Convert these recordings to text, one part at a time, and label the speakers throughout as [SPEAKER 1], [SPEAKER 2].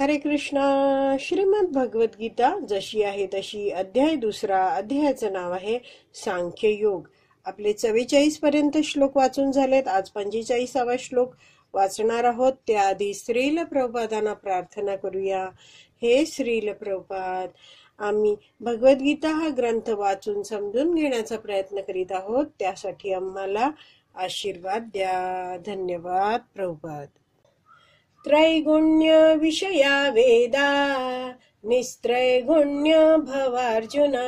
[SPEAKER 1] हरे कृष्णा. श्रीमद भगवत गीता जशी आहे तशी अध्याय दुसरा अध्यायाचं नाव आहे सांख्य योग आपले चव्वेचाळीस पर्यंत श्लोक वाचून झालेत. आज पंचेचाळीसावा श्लोक वाचणार आहोत. त्याआधी श्रील प्रभुपादांना प्रार्थना करूया. हे श्रील प्रभुपाद आम्ही भगवद्गीता हा ग्रंथ वाचून समजून घेण्याचा प्रयत्न करीत आहोत. त्यासाठी आम्हाला आशीर्वाद द्या. धन्यवाद प्रभुपाद त्रैगुण्य विषया वेदा निस्त्रैगुण्य भवार्जुना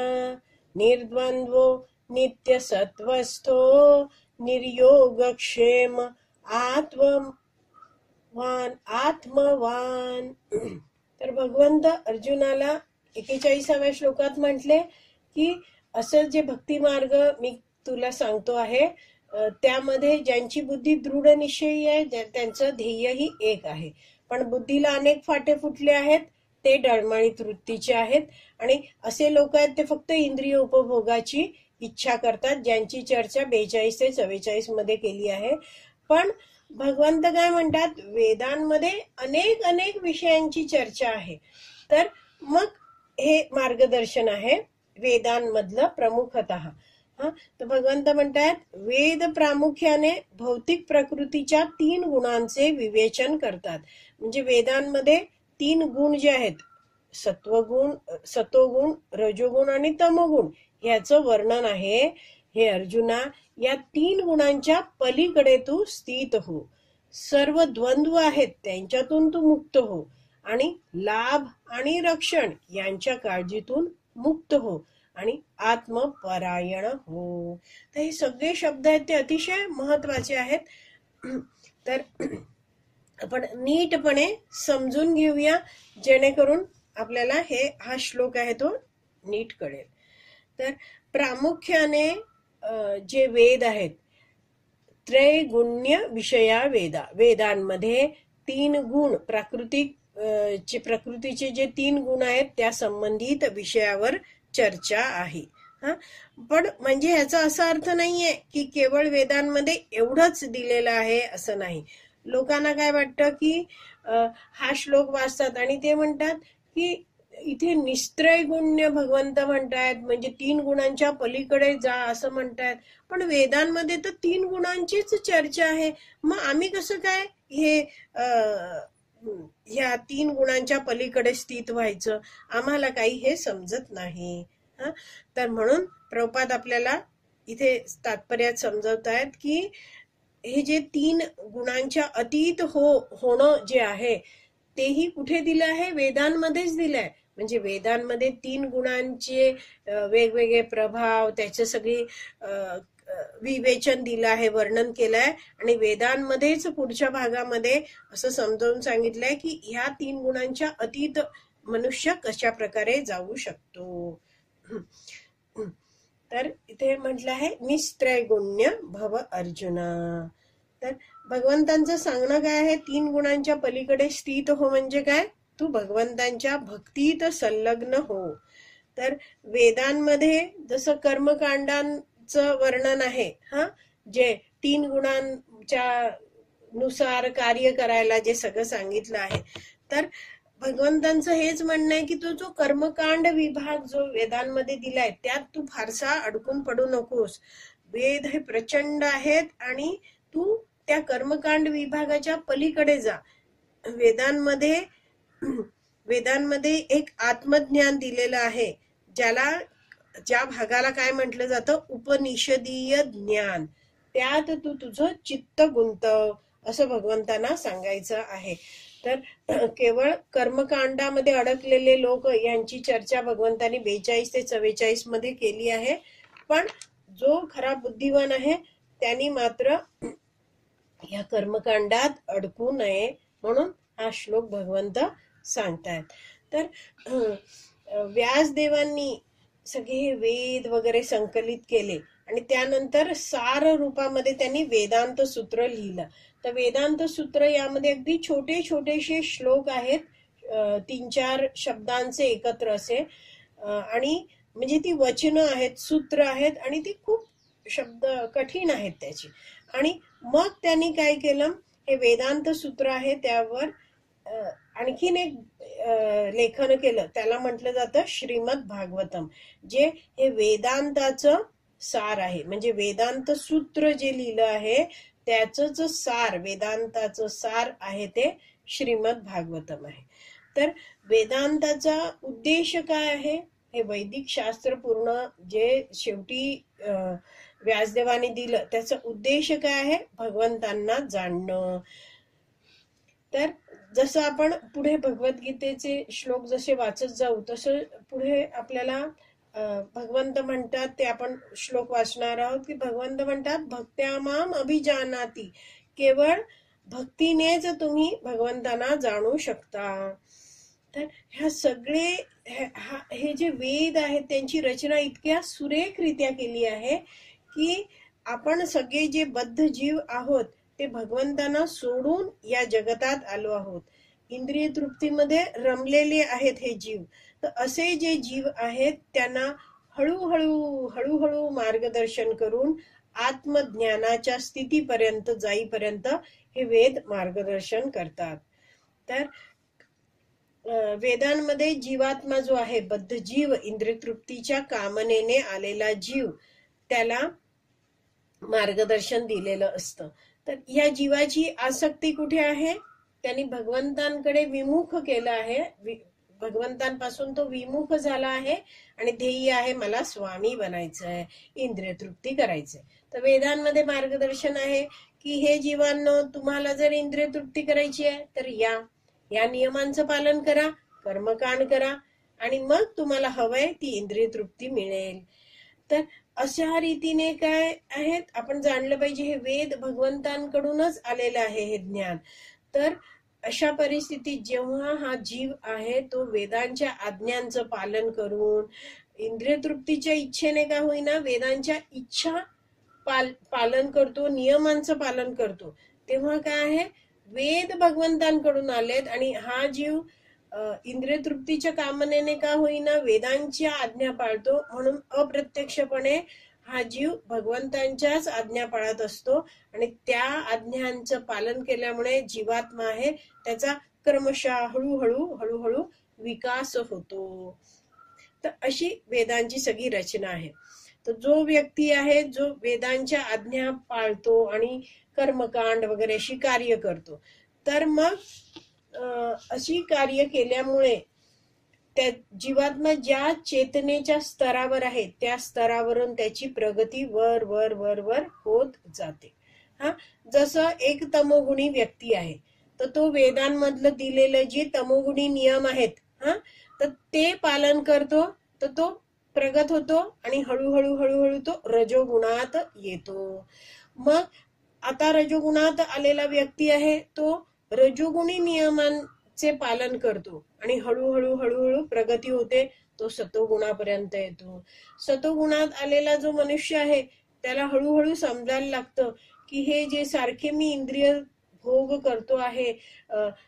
[SPEAKER 1] निर्द्वन्द्वो नित्यसत्त्वस्थो निर्योगक्षेम आत्मवान आत्मवान। तर भगवंत अर्जुनाला एकेचाळीसाव्या श्लोकात म्हटले की असं जे भक्ती मार्ग मी तुला सांगतो आहे त्यामध्ये ज्यांची बुद्धी दृढ निश्चयी आहे त्यांचं ध्येयही एक आहे. पण बुद्धीला अनेक फाटे फुटले आहेत ते डळमळीत वृत्तीचे आहेत आणि असे लोक आहेत ते फक्त इंद्रिय उपभोगाची इच्छा करतात ज्यांची चर्चा बेचाळीस ते चव्वेचाळीसमध्ये केली आहे. पण भगवंत काय म्हणतात वेदांमध्ये अनेक अनेक विषयांची चर्चा आहे. तर मग हे मार्गदर्शन आहे वेदांमधलं प्रमुखत. तर भगवंत म्हणतात वेद प्रामुख्याने भौतिक प्रकृतीच्या तीन गुणांचे विवेचन करतात. म्हणजे वेदांमध्ये तीन गुण जे आहेत सत्वगुण सतोगुण रजोगुण आणि तमगुण ह्याचं वर्णन आहे. हे अर्जुना या तीन गुणांच्या पलीकडे तू स्थित हो. सर्व द्वंद्व आहेत त्यांच्यातून तू मुक्त हो. आणि लाभ आणि रक्षण यांच्या काळजीतून मुक्त हो. आणि आत्मपरायण हो. तर हे सगळे शब्द आहेत ते अतिशय महत्त्वाचे आहेत. तर आपण नीटपणे समजून घेऊया जेणेकरून आपल्याला हे हा श्लोक आहे तो नीट कळेल. तर प्रामुख्याने जे वेद आहेत त्रैगुण्य विषया वेदा वेदांमध्ये तीन गुण प्राकृतिक चे प्रकृतीचे जे तीन गुण आहेत त्या संबंधित विषयावर चर्चा आहे. हा? पण म्हणजे ह्याचा असा अर्थ नाहीये की केवळ वेदांमध्ये एवढंच दिलेलं आहे असं नाही. लोकांना काय वाटतं की हा श्लोक वाचतात आणि ते म्हणतात की इथे निस्त्रय गुण्य भगवंत म्हणतायत म्हणजे तीन गुणांच्या पलीकडे जा असं म्हणतायत. पण वेदांमध्ये तर तीन गुणांचीच चर्चा आहे. मग आम्ही कसं काय हे ह्या तीन गुणांच्या पलीकडे स्थित व्हायचं. आम्हाला काही हे समजत नाही. तर म्हणून प्रपात आपल्याला इथे तात्पर्यात समजवत आहेत की हे जे तीन गुणांच्या अतीत हो होणं जे आहे तेही कुठे दिलं आहे? वेदांमध्येच दिलं आहे. म्हणजे वेदांमध्ये तीन गुणांचे वेगवेगळे प्रभाव त्याचे सगळी विवेचन दिलं आहे वर्णन केलंय आणि वेदांमध्येच पुढच्या भागामध्ये असं समजावून सांगितलंय की ह्या तीन गुणांच्या अतीत मनुष्य कशा प्रकारे जाऊ शकतो. तर इथे म्हटलं आहे निस्त्रय गुण्य भव अर्जुना. तर भगवंतांचं सांगणं काय आहे तीन गुणांच्या पलीकडे स्थित हो म्हणजे काय? तू भगवंतांच्या भक्तीत संलग्न हो. तर वेदांमध्ये जसं कर्मकांडां वर्णन आहे. हा? जे तीन गुणांच्या नुसार कार्य करायला जे सगळं सांगितलं आहे. तर भगवंतांचं हेच म्हणणं आहे की तो जो कर्मकांड विभाग जो वेदांमध्ये दिलाय त्यात तू फारसा अडकून पडू नकोस. वेद हे प्रचंड आहेत आणि तू त्या कर्मकांड विभागाच्या पलीकडे जा. वेदांमध्ये वेदांमध्ये एक आत्मज्ञान दिलेलं आहे ज्याला ज्या भागाला काय म्हटलं जातं? उपनिषदीय ज्ञान. त्यात तू तुझं चित्त गुंतव असं भगवंतांना सांगायचं आहे. तर केवळ कर्मकांडामध्ये अडकलेले लोक यांची चर्चा भगवंतांनी बेचाळीस ते चव्वेचाळीसमध्ये केली आहे. पण जो खरा बुद्धिवान आहे त्यांनी मात्र या कर्मकांडात अडकू नये म्हणून हा श्लोक भगवंत सांगतायत. तर व्यासदेवांनी सगळे वेद वगैरे संकलित केले. आणि त्यानंतर सार रूपामध्ये त्यांनी वेदांत सूत्र लिहिलं. तर वेदांत सूत्र यामध्ये अगदी छोटे छोटेसे श्लोक आहेत. तीन चार शब्दांचे एकत्र असे. आणि म्हणजे ती वचनं आहेत सूत्र आहेत आणि ती खूप शब्द कठीण आहेत त्याची. आणि मग त्यांनी काय केलं? हे वेदांत सूत्र आहे त्यावर आणखीन एक लेखन केलं. त्याला म्हटलं जातं श्रीमद भागवतम जे हे वेदांताचं सार आहे. म्हणजे वेदांत सूत्र जे लिहिलं आहे त्याचं जो सार वेदांताचं सार आहे ते श्रीमद भागवतम आहे. तर वेदांताचा उद्देश काय आहे? हे वैदिक शास्त्र पूर्ण जे शेवटी व्यासदेवाने दिलं त्याचा उद्देश काय आहे? भगवंतांना जाणणं. तर जसं आपण पुढे भगवद्गीतेचे श्लोक जसे वाचत जाऊ तसं पुढे आपल्याला भगवंत म्हणतात ते आपण श्लोक वाचणार आहोत की भगवंत म्हणतात भक्त्यामाम अभिजानाती केवळ भक्तीनेच तुम्ही भगवंतांना जाणू शकता. तर ह्या सगळे हे हा- हे जे वेद आहेत त्यांची रचना इतक्या सुरेखरित्या केली आहे की आपण सगळे जे बद्ध जीव आहोत ते भगवंतांना सोडून या जगतात आलो आहोत. इंद्रिय तृप्तीमध्ये रमलेले आहेत हे जीव. तर असे जे जीव आहेत त्यांना हळूहळू हळूहळू मार्गदर्शन करून आत्मज्ञानाच्या स्थितीपर्यंत जाईपर्यंत हे वेद मार्गदर्शन करतात. तर वेदांमध्ये जीवात्मा जो आहे बद्ध जीव इंद्रिय तृप्तीच्या कामनेने आलेला जीव त्याला मार्गदर्शन दिलेलं असतं. तर या जीवाची आसक्ती कुठे आहे? त्यांनी भगवंतांकडे विमुख केलं आहे. भगवंतांपासून तो विमुख झाला आहे आणि ध्येय आहे मला स्वामी बनायचं आहे इंद्रिय तृप्ती करायचंय. तर वेदांमध्ये मार्गदर्शन आहे की हे जीवांनो तुम्हाला जर इंद्रिय तृप्ती करायची आहे तर या. या नियमांचं पालन करा कर्मकांड करा आणि मग तुम्हाला हवंय ती इंद्रिय तृप्ती मिळेल. तर अशा रीतीने काय आहेत? आपण जाणलं पाहिजे हे वेद भगवंतांकडूनच आलेलं आहे हे ज्ञान. तर अशा परिस्थितीत जेव्हा हा जीव आहे तो वेदांच्या आज्ञांचं पालन करून इंद्रिय तृप्तीच्या इच्छेने का होईना वेदांच्या इच्छा पाल पालन करतो नियमांचं पालन करतो तेव्हा काय आहे? वेद भगवंतांकडून आलेत आणि हा जीव इंद्रिय तृप्तीच्या कामनेने का होईना वेदांच्या आज्ञा पाळतो म्हणून अप्रत्यक्षपणे हा जीव भगवंतांच्याच आज्ञा पाळत असतो आणि त्या आज्ञांचं पालन केल्यामुळे जीवात्मा आहे त्याचा क्रमशः हळूहळू हळूहळू विकास होतो. तर अशी वेदांची सगळी रचना आहे. तर जो व्यक्ती आहे जो वेदांच्या आज्ञा पाळतो आणि कर्मकांड वगैरे अशी कार्य करतो तर मग अशी कार्य केल्यामुळे त्या जीवात्मा ज्या चेतनेच्या स्तरावर आहे त्या स्तरावरून त्याची प्रगती वर वर वर वर होत जाते. हा? जसं एक तमोगुणी व्यक्ती आहे तर तो वेदांमधलं दिलेलं जे तमोगुणी नियम आहेत हा? तर ते पालन करतो तर तो प्रगत होतो आणि हळूहळू हळूहळू तो रजोगुणात येतो. मग आता रजोगुणात आलेला व्यक्ती आहे तो रजोगुणी नियमांचे पालन करतो आणि हळूहळू हळूहळू प्रगती होते तो सतोगुणापर्यंत येतो. सतोगुणात आलेला जो मनुष्य आहे त्याला हळूहळू समजायला लागतं की हे जे सारखे मी इंद्रिय भोग करतो आहे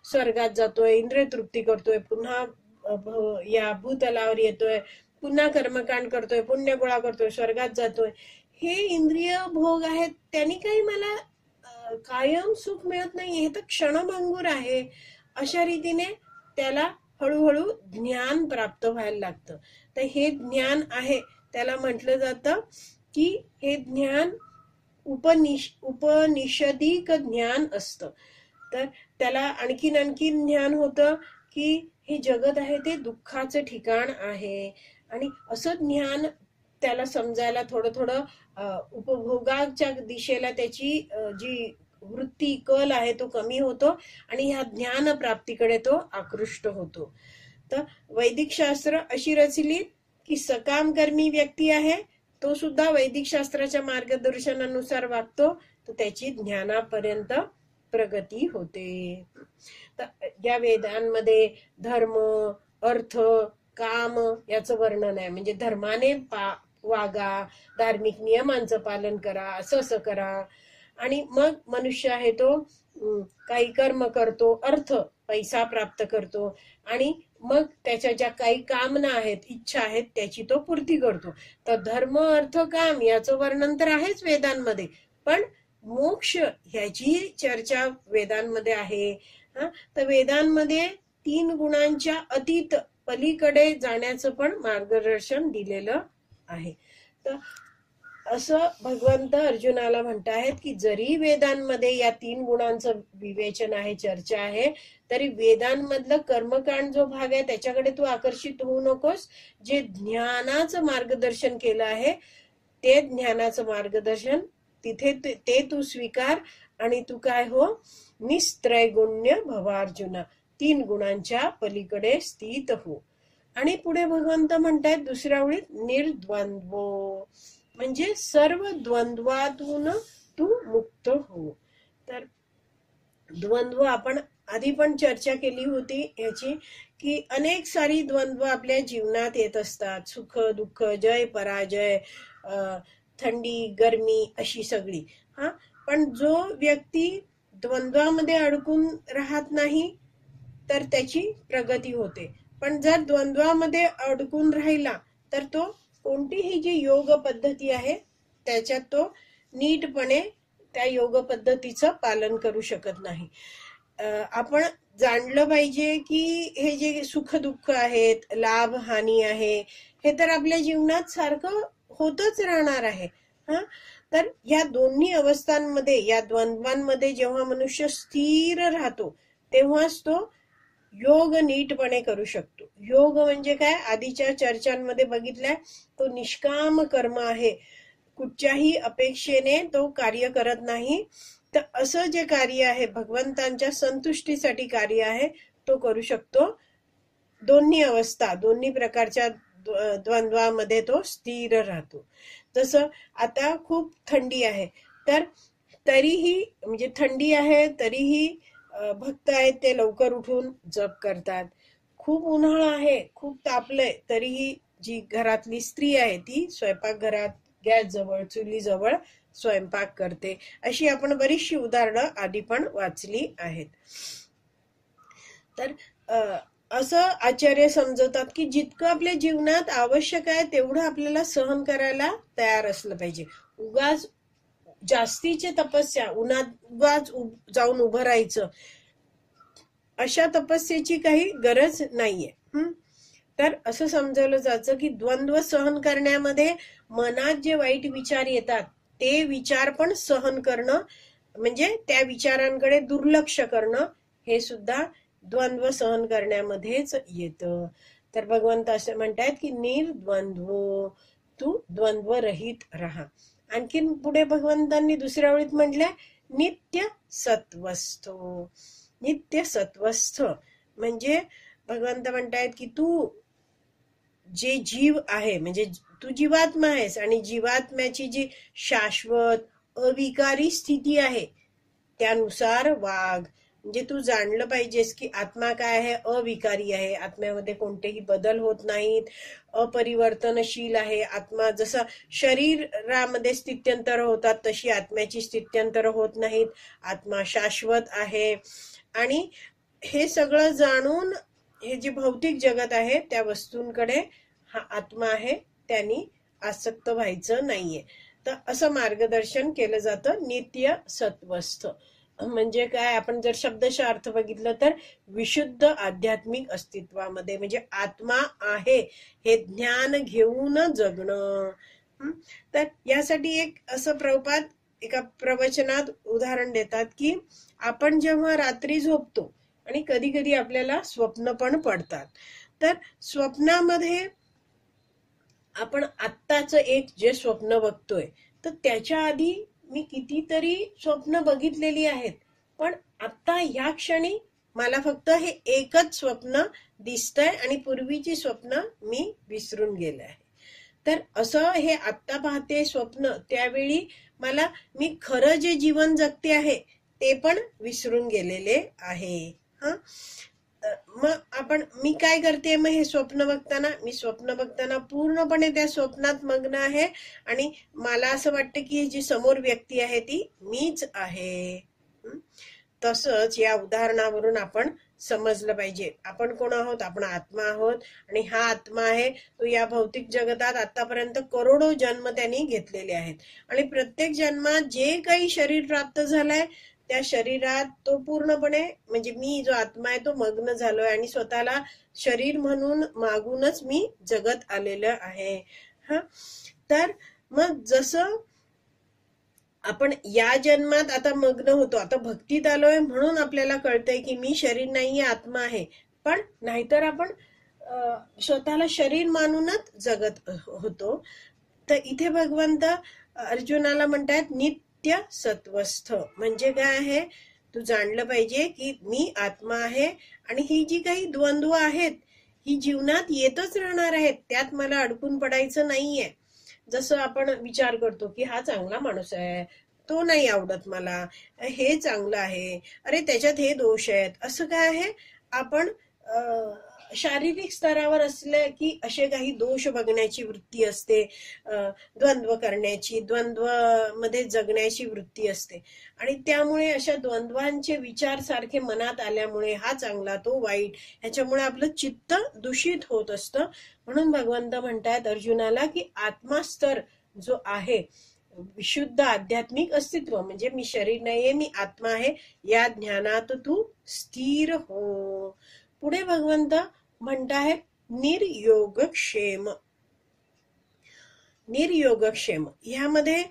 [SPEAKER 1] स्वर्गात जातोय इंद्रिय तृप्ती करतोय पुन्हा या भूतलावर येतोय पुन्हा कर्मकांड करतोय पुण्य गोळा करतोय स्वर्गात जातोय हे इंद्रिय भोग आहेत त्यांनी काही मला कायम सुख मिळत नाही हे तर क्षणभंगूर आहे. अशा रीतीने त्याला हळूहळू ज्ञान प्राप्त व्हायला लागतं. तर हे ज्ञान आहे त्याला म्हटलं जातं की हे ज्ञान उपनिष उपनिषदिक ज्ञान असतं. तर त्याला आणखीन आणखीन ज्ञान होतं की हे जगत आहे ते दुःखाचं ठिकाण आहे. आणि असं ज्ञान त्याला समजायला थोडं थोडं उपभोगाच्या दिशेला त्याची जी वृत्ती कल आहे तो कमी होतो आणि ह्या ज्ञान प्राप्तीकडे तो आकृष्ट होतो. तर वैदिक शास्त्र अशी रचली की सकामकर्मी व्यक्ती आहे तो सुद्धा वैदिक शास्त्राच्या मार्गदर्शनानुसार वागतो तर त्याची ज्ञानापर्यंत प्रगती होते. तर या वेदांमध्ये धर्म अर्थ काम याचं वर्णन आहे. म्हणजे धर्माने पा वागा धार्मिक नियमांचं पालन करा असं असं करा. आणि मग मनुष्य आहे तो काही कर्म करतो अर्थ पैसा प्राप्त करतो. आणि मग त्याच्या ज्या काही कामना आहेत इच्छा आहेत त्याची तो पूर्ती करतो. तर धर्म अर्थ काम याचं वर्णन तर आहेच वेदांमध्ये. पण मोक्ष ह्याची चर्चा वेदांमध्ये आहे. हा तर वेदांमध्ये तीन गुणांच्या अतीत पलीकडे जाण्याचं पण मार्गदर्शन दिलेलं आहे. तर असं भगवंत अर्जुनाला म्हणतायत की जरी वेदांमध्ये या तीन गुणांचं विवेचन आहे चर्चा आहे तरी वेदांमधलं कर्मकांड जो भाग आहे त्याच्याकडे तू आकर्षित होऊ नकोस. जे ज्ञानाचं मार्गदर्शन केलं आहे ते ज्ञानाचं मार्गदर्शन तिथे ते तू स्वीकार आणि तू काय हो? निस्त्रैगुण्य भवार्जुना. तीन गुणांच्या पलीकडे स्थित हो. आणि पुढे भगवंत म्हणतायत दुसऱ्या वेळी निर्द्वंद्व. म्हणजे सर्व द्वंद्वातून तू मुक्त हो. तर द्वंद्व आपण आधी पण चर्चा केली होती याची की अनेक सारी द्वंद्व आपल्या जीवनात येत असतात. सुख दुःख जय पराजय थंडी गरमी अशी सगळी. हा? पण जो व्यक्ती द्वंद्वामध्ये अडकून राहत नाही तर त्याची प्रगती होते. पण जर द्वंद्वामध्ये अडकून राहिला तर तो कोणतीही जी योग पद्धती आहे त्याच्यात तो नीटपणे त्या योग पद्धतीचं पालन करू शकत नाही. आपण जाणलं पाहिजे की हे जे सुख दुःख आहेत लाभ हानी आहे हे तर आपल्या जीवनात सारखं होतच राहणार आहे. हा? तर या दोन्ही अवस्थांमध्ये या द्वंद्वांमध्ये जेव्हा मनुष्य स्थिर राहतो तेव्हाच तो योग नीटपणे करू शकतो. योग म्हणजे काय? आधीच्या चर्चांमध्ये बघितलाय तो निष्काम कर्म आहे. कुठच्याही अपेक्षेने तो कार्य करत नाही. तर असं जे कार्य आहे भगवंतांच्या संतुष्टीसाठी कार्य आहे तो करू शकतो. दोन्ही अवस्था दोन्ही प्रकारच्या द्वंद्वामध्ये तो स्थिर राहतो. तसं आता खूप थंडी आहे. तर तरीही म्हणजे थंडी आहे तरीही भक्त आहेत ते लवकर उठून जप करतात. खूप उन्हाळा आहे खूप तापलंय तरीही जी घरातली स्त्री आहे ती स्वयंपाकघरात गॅस जवळ चुली जवळ स्वयंपाक करते. अशी आपण बरीचशी उदाहरणं आधी पण वाचली आहेत. तर असं आचार्य समजवतात की जितकं आपल्या जीवनात आवश्यक आहे तेवढं आपल्याला सहन करायला तयार असलं पाहिजे. उगाच जास्तीचे तपस्या उन्हात जाऊन उभं राहायचं अशा तपस्येची काही गरज नाहीये. तर असं समजवलं जायचं की द्वंद्व सहन करण्यामध्ये मनात जे वाईट विचार येतात ते विचार पण सहन करणं म्हणजे त्या विचारांकडे दुर्लक्ष करणं हे सुद्धा द्वंद्व सहन करण्यामध्येच येत. तर भगवंत असं म्हणतायत की निर्द्वंद्व तू द्वंद्व रहित राहा. आणखीन पुढे भगवंतांनी दुसऱ्या ओळीत म्हटलंय नित्य सत्वस्थ. नित्य सत्वस्थ. म्हणजे भगवंत म्हणतायत की तू जे जीव आहे म्हणजे तू जीवात्मा आहेस आणि जीवात्म्याची जी शाश्वत अविकारी स्थिती आहे त्यानुसार वाघ म्हणजे तू जाणलं पाहिजेस की आत्मा काय आहे? अविकारी आहे. आत्म्यामध्ये कोणतेही बदल होत नाहीत. अपरिवर्तनशील आहे. आत्मा जसं शरीरामध्ये स्थित्यंतर होतात तशी आत्म्याची स्थित्यंतर होत नाहीत. आत्मा शाश्वत आहे. आणि हे सगळं जाणून हे जे भौतिक जगत आहे त्या वस्तूंकडे हा आत्मा आहे. त्यांनी आसक्त व्हायचं नाहीये. तर असं मार्गदर्शन केलं जातं नित्य सत्वस्थ. म्हणजे काय आपण जर शब्दशः अर्थ बघितलं तर विशुद्ध आध्यात्मिक अस्तित्वामध्ये म्हणजे आत्मा आहे हे ज्ञान घेऊन जगणं. तर यासाठी एक असं प्रपात एका प्रवचनात उदाहरण देतात की आपण जेव्हा रात्री झोपतो आणि कधी कधी आपल्याला स्वप्न पण पडतात तर स्वप्नामध्ये आपण आत्ताच एक जे स्वप्न बघतोय तर त्याच्या आधी मी कितीतरी स्वप्न बघितलेली आहेत. पण आता या क्षणी मला फक्त हे एकच स्वप्न दिसतंय आणि पूर्वीची स्वप्न मी विसरून गेले आहे. तर असं हे आत्ता पाहते स्वप्न त्यावेळी मला मी खरं जे जीवन जगते आहे ते पण विसरून गेलेले आहे. हा? मग आपण मी काय करते मग हे स्वप्न बघताना मी स्वप्न बघताना पूर्णपणे त्या स्वप्नात मग्न आहे आणि मला असं वाटतं की जी समोर व्यक्ती आहे ती मीच आहे. तसंच या उदाहरणावरून आपण समजलं पाहिजे. आपण कोण आहोत? आपण आत्मा आहोत आणि हा आत्मा आहे तो या भौतिक जगतात आतापर्यंत करोडो जन्म त्यांनी घेतलेले आहेत. आणि प्रत्येक जन्मात जे काही शरीर प्राप्त झालंय त्या शरीरात तो पूर्णपणे म्हणजे मी जो आत्मा आहे तो मग्न झालोय आणि स्वतःला शरीर म्हणून मागूनच मी जगत आलेलं आहे. हा? तर मग जसं आपण या जन्मात आता मग्न होतो आता भक्तीत आलोय म्हणून आपल्याला कळतंय की मी शरीर नाहीये आत्मा आहे. पण नाहीतर आपण स्वतःला शरीर मानूनच जगत होतो. तर इथे भगवंत अर्जुनाला म्हणतात नित्य सत्वस्थ. म्हणजे काय आहे? तू जाणलं पाहिजे की मी आत्मा आहे आणि ही जी काही द्वंद्व आहेत ही जीवनात येतच राहणार आहेत त्यात मला अडकून पडायचं नाहीये. जसं आपण विचार करतो की हा चांगला माणूस आहे तो नाही आवडत मला हे चांगलं आहे अरे त्याच्यात हे दोष आहेत. असं काय आहे? आपण शारीरिक स्तरावर असले की असे काही दोष बघण्याची वृत्ती असते द्वंद्व करण्याची द्वंद्वमध्ये जगण्याची वृत्ती असते. आणि त्यामुळे अशा द्वंद्वांचे विचार सारखे मनात आल्यामुळे हा चांगला तो वाईट ह्याच्यामुळे आपलं चित्त दूषित होत असतं. म्हणून भगवंत म्हणतायत अर्जुनाला की आत्मास्तर जो आहे विशुद्ध आध्यात्मिक अस्तित्व म्हणजे मी शरीर नाहीये मी आत्मा आहे या ज्ञानात तू स्थिर हो. पुढे भगवंत म्हणताय निर्योगक्षेम. निर्योगक्षेम. ह्यामध्ये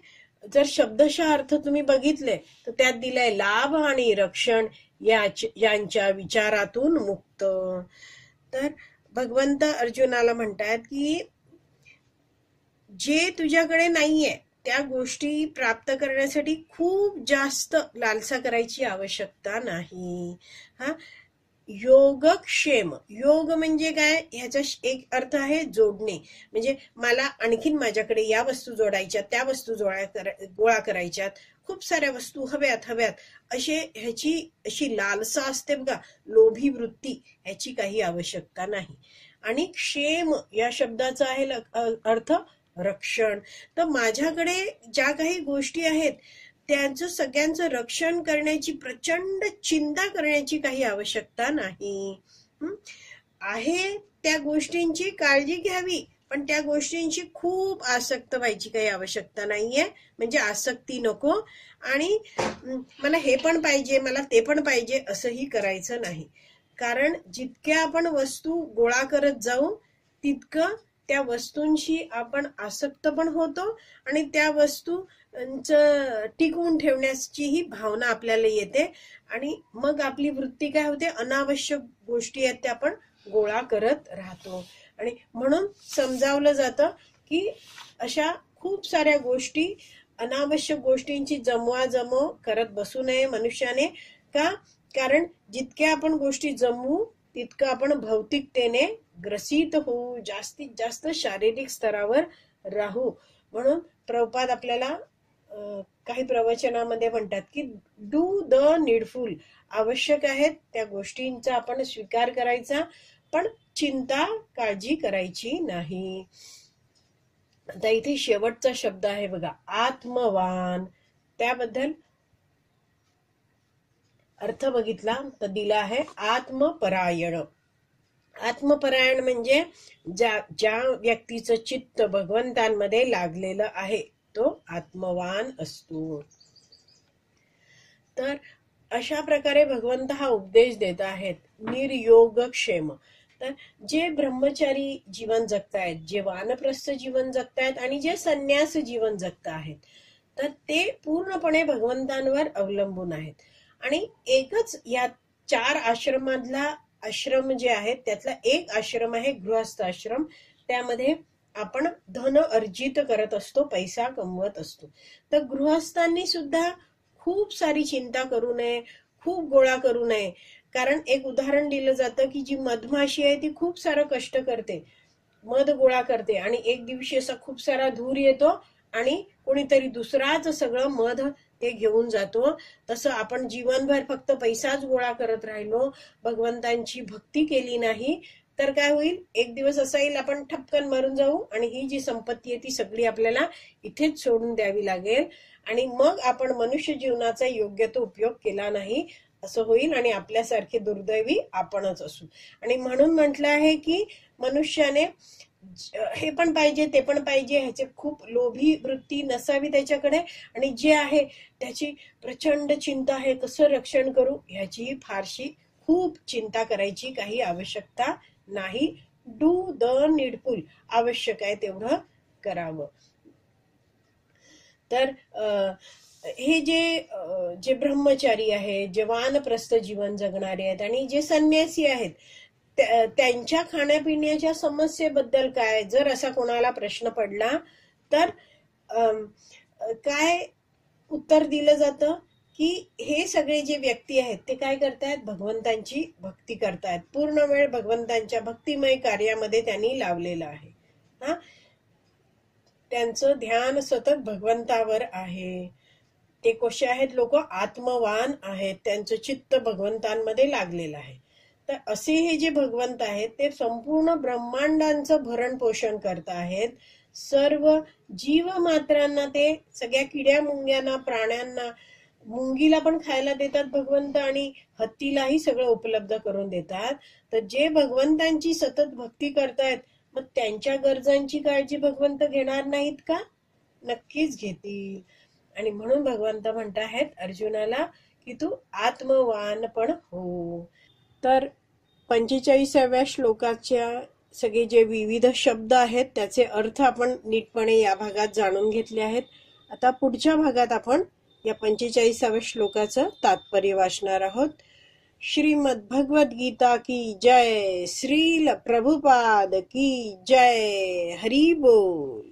[SPEAKER 1] जर शब्दशः अर्थ तुम्ही बघितले तर त्यात दिलाय लाभ आणि रक्षण यांच्या विचारातून मुक्त. तर भगवंत अर्जुनाला म्हणतात की जे तुझ्याकडे नाहीये त्या गोष्टी प्राप्त करण्यासाठी खूप जास्त लालसा करायची आवश्यकता नाही. हा? योगक्षेम. योग म्हणजे काय? ह्याचा एक अर्थ आहे जोडणे. म्हणजे मला आणखीन माझ्याकडे या वस्तू जोडायच्या त्या वस्तू जोडा गोळा करायच्यात खूप साऱ्या वस्तू हव्यात हव्यात. असे ह्याची अशी लालसा असते बघा लोभी वृत्ती ह्याची काही आवश्यकता नाही. आणि क्षेम या शब्दाचा आहे अर्थ रक्षण. तर माझ्याकडे ज्या काही गोष्टी आहेत त्यांचं सगळ्यांचं रक्षण करण्याची प्रचंड चिंता करण्याची काही आवश्यकता नाही. आहे त्या गोष्टींची काळजी घ्यावी पण त्या गोष्टींची खूप आसक्त व्हायची काही आवश्यकता नाहीये. म्हणजे आसक्ती नको. आणि मला हे पण पाहिजे मला ते पण पाहिजे असंही करायचं नाही. कारण जितक्या आपण वस्तू गोळा करत जाऊ तितकं त्या वस्तूंशी आपण आसक्त पण होतो आणि त्या वस्तूंच टिकवून ठेवण्याची ही भावना आपल्याला येते. आणि मग आपली वृत्ती काय होते? अनावश्यक गोष्टी आहेत त्या आपण गोळा करत राहतो. आणि म्हणून समजावलं जातं की अशा खूप साऱ्या गोष्टी अनावश्यक गोष्टींची जमवाजमव करत बसू नये मनुष्याने. का? कारण जितक्या आपण गोष्टी जमवू तितकं आपण भौतिकतेने ग्रसित होऊ जास्तीत जास्त शारीरिक स्तरावर राहू. म्हणून प्रपात आपल्याला काही प्रवचनामध्ये म्हणतात की डू द नीडफुल आवश्यक आहेत त्या गोष्टींचा आपण स्वीकार करायचा पण चिंता काळजी करायची नाही. आता इथे शेवटचा शब्द आहे बघा आत्मवान. त्याबद्दल अर्थ बघितला तर दिला आहे आत्मपरायण. आत्मपरायण म्हणजे ज्या ज्या व्यक्तीचं चित्त भगवंतांमध्ये लागलेलं आहे तो आत्मवान असतो. तर अशा प्रकारे भगवंत हा उपदेश देत आहेत निर्योगक्षेम तर जे ब्रह्मचारी जीवन जगतायत जे वानप्रस्थ जीवन जगतायत आणि जे संन्यास जीवन जगत आहेत तर ते पूर्णपणे भगवंतांवर अवलंबून आहेत. आणि एकच या चार आश्रमातला आश्रम जे आहेत त्यातला एक आश्रम आहे गृहस्थ आश्रम. त्यामध्ये आपण धन अर्जित करत असतो पैसा कमवत असतो. तर गृहस्थांनी सुद्धा खूप सारी चिंता करू नये खूप गोळा करू नये. कारण एक उदाहरण दिलं जातं की जी मधमाशी आहे ती खूप सारं कष्ट करते. मध गोळा करते आणि एक दिवशी असा खूप सारा धूर येतो आणि कोणीतरी दुसराच सगळं मध ते घेऊन जातो. तसं आपण जीवनभर फक्त पैसाच गोळा करत राहिलो भगवंतांची भक्ती केली नाही तर काय होईल? एक दिवस असा येईल आपण ठपकन मरून जाऊ आणि ही जी संपत्ती आहे ती सगळी आपल्याला इथेच सोडून द्यावी लागेल. आणि मग आपण मनुष्य जीवनाचा योग्य तो उपयोग केला नाही असं होईल आणि आपल्यासारखे दुर्दैवी आपणच असू. आणि म्हणून म्हटलं आहे की मनुष्याने हे पण पाहिजे ते पण पाहिजे ह्याचे खूप लोभी वृत्ती नसावी त्याच्याकडे. आणि जे आहे त्याची प्रचंड चिंता आहे कसं रक्षण करू ह्याची फारशी खूप चिंता करायची काही आवश्यकता नाही. डू द निडफुल आवश्यक आहे तेवढं करावं. तर अ, हे जे जे ब्रह्मचारी आहेत जे वानप्रस्थ जीवन जगणारे आहेत आणि जे संन्यासी आहेत त्यांच्या खाण्यापिण्याच्या समस्येबद्दल काय? जर असा कोणाला प्रश्न पडला तर काय उत्तर दिलं जातं? की हे सगळे जे व्यक्ती आहेत ते काय करतायत? भगवंतांची भक्ती करतायत. पूर्ण वेळ भगवंतांच्या भक्तिमय कार्यामध्ये त्यांनी लावलेलं आहे. हा? त्यांचं ध्यान सतत भगवंतावर आहे. ते कसे आहेत? लोक आत्मवान आहेत. त्यांचं चित्त भगवंतांमध्ये लागलेलं आहे. तर असे हे जे भगवंत आहेत ते संपूर्ण ब्रह्मांडांचं भरण पोषण करत आहेत. सर्व जीव मात्रांना ते सगळ्या किड्या मुंग्यांना प्राण्यांना मुंगीला पण खायला देतात भगवंत आणि हत्तीलाही सगळं उपलब्ध करून देतात. तर जे भगवंतांची सतत भक्ती करतायत मग त्यांच्या गरजांची काळजी भगवंत घेणार नाहीत का? नक्कीच घेतील. आणि म्हणून भगवंत म्हणत आहेत अर्जुनाला की तू आत्मवान पण हो. तर पंचेचाळीसाव्या श्लोकाच्या सगळे जे विविध शब्द आहेत त्याचे अर्थ आपण नीटपणे या भागात जाणून घेतले आहेत. आता पुढच्या भागात आपण या पंचेचाळीसाव्या श्लोकाचं तात्पर्य वाचणार आहोत. श्रीमद भगवद गीता की जय श्रील प्रभुपाद की जय हरी बोल.